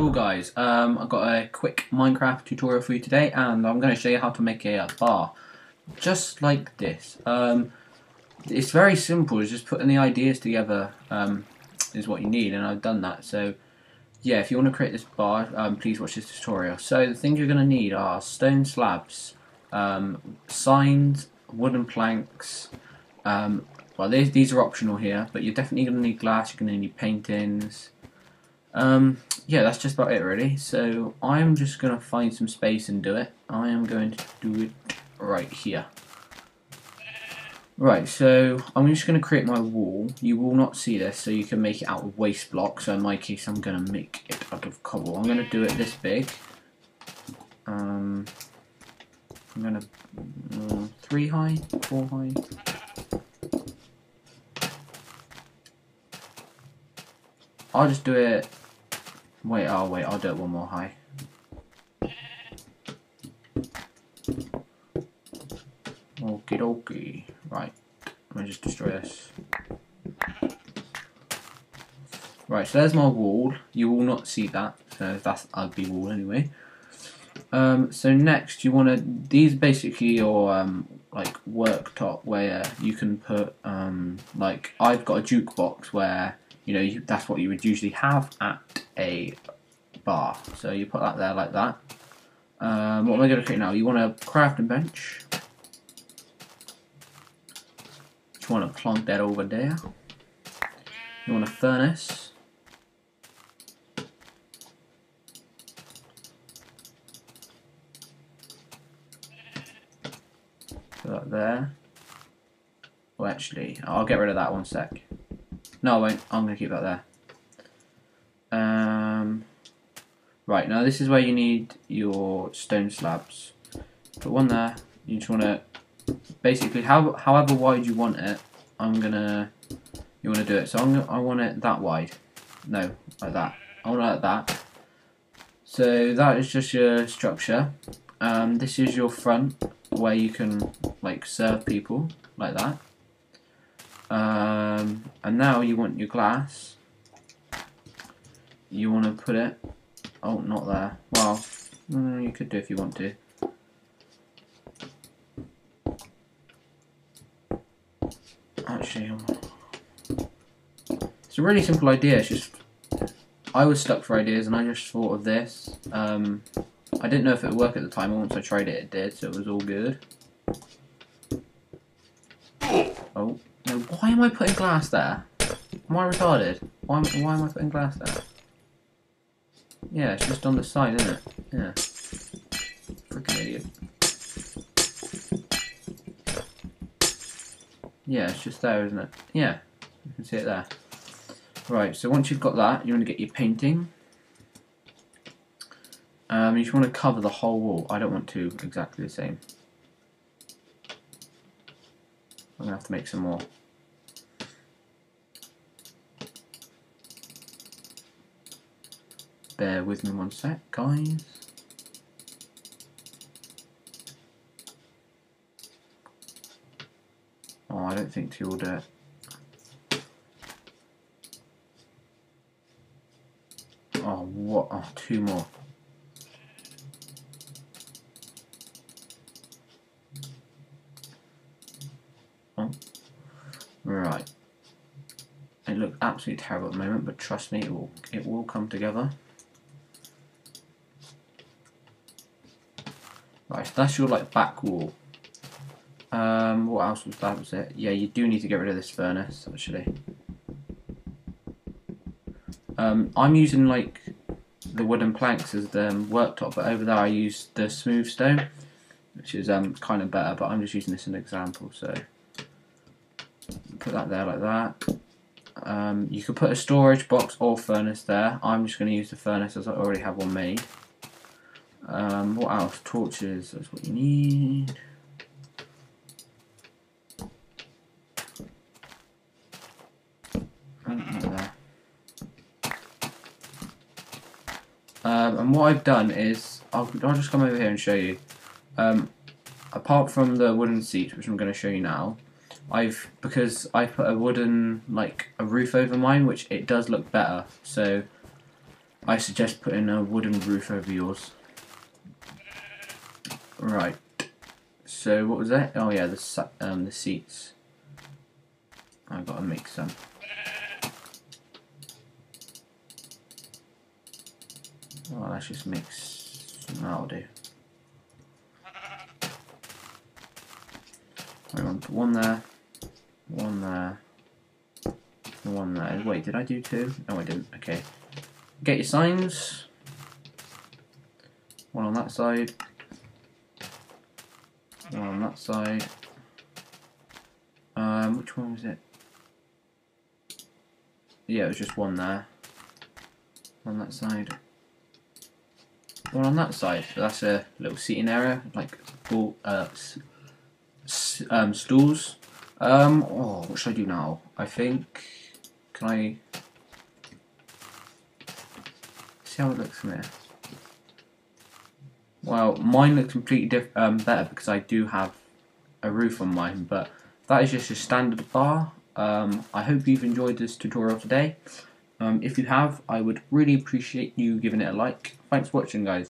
Hello guys, um, I've got a quick Minecraft tutorial for you today and I'm going to show you how to make a, bar just like this. Um, it's very simple, it's just putting the ideas together um, is what you need and I've done that so yeah if you want to create this bar um, please watch this tutorial. So the things you're going to need are stone slabs, um, signs, wooden planks, um, well these, these are optional here but you're definitely going to need glass, you're going to need paintings, um, yeah, that's just about it really. So I'm just going to find some space and do it. I am going to do it right here. Right, so I'm just going to create my wall. You will not see this, so you can make it out of waste block. So in my case, I'm going to make it out of cobble. I'm going to do it this big. Um, I'm going to uh, three high, four high. I'll just do it Wait, oh wait, I'll do it one more high. Okie dokie. Right, let me just destroy this. Right, so there's my wall. You will not see that, so that's ugly wall anyway. Um, so next, you want to. These basically your um, like worktop where you can put um, like I've got a jukebox where you know you, that's what you would usually have at a bar. So you put that there like that. Um, what am I going to create now? You want a crafting bench. You want to plonk that over there. You want a furnace. Put that there. Well, actually, I'll get rid of that one sec. No, I won't. I'm going to keep that there. Um, right, now this is where you need your stone slabs. Put one there. You just want to, basically, how, however wide you want it, I'm going to, you want to do it. So I'm, I want it that wide. No, like that. I want it like that. So that is just your structure. Um, this is your front where you can like serve people like that. Um, and now you want your glass. You want to put it oh not there. Well you could do if you want to. Actually um, it's a really simple idea it's just I was stuck for ideas and I just thought of this. Um, I didn't know if it would work at the time once I tried it it did so it was all good. Oh why am I putting glass there am I retarded why, why am I putting glass there yeah, it's just on the side, isn't it? Yeah. Freaking idiot. Yeah, it's just there, isn't it? Yeah, you can see it there. Right, so once you've got that, you want to get your painting. Um, you just want to cover the whole wall. I don't want to exactly the same. I'm going to have to make some more. Bear with me one sec, guys. Oh, I don't think you'll. Oh, what? Oh, two more. Oh. Right. It looks absolutely terrible at the moment, but trust me, it will it will come together. Right, so that's your like back wall. Um, what else was that? Was it? Yeah, you do need to get rid of this furnace actually. Um, I'm using like the wooden planks as the um, worktop, but over there I use the smooth stone, which is um, kind of better. But I'm just using this as an example. So put that there like that. Um, you could put a storage box or furnace there. I'm just going to use the furnace as I already have one made. Um, what else? Torches, that's what you need. Um, and what I've done is, I'll, I'll, just come over here and show you. Um, apart from the wooden seats, which I'm going to show you now, I've because I put a wooden like a roof over mine, which it does look better. So I suggest putting a wooden roof over yours. Right. So what was that? Oh yeah, the um the seats. I gotta make some. Well, let's just mix. That'll do. I want one there, one there, one there. Wait, did I do two? No, I didn't. Okay. Get your signs. One on that side. One on that side. Um, which one was it? Yeah, it was just one there. On that side. One on that side. So that's a little seating area, like uh, um, stools. Um, oh, what should I do now? I think. Can I see how it looks from here? Well, mine looks completely diff um, better because I do have a roof on mine, but that is just a standard bar. Um, I hope you've enjoyed this tutorial today. Um, if you have, I would really appreciate you giving it a like. Thanks for watching, guys.